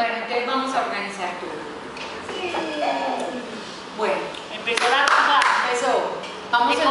Bueno, entonces vamos a organizar todo. Bueno, Empezó la rumba. empezó. Vamos a